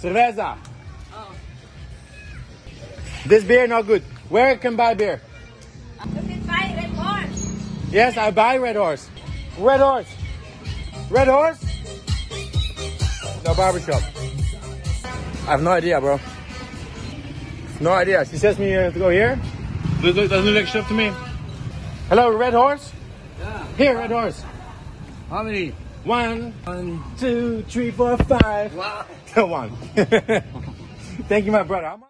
Cerveza. This beer not good. Where can buy beer? You can buy red horse. Yes, I buy Red Horse. Red Horse. Red Horse? No barbershop. I have no idea, bro. No idea. She says me uh, to go here. Look, look, doesn't look like shit to me. Hello, Red Horse? Yeah. Here, Red Horse. How many? One, One. two, three, four, five. Wow. One. Thank you, my brother.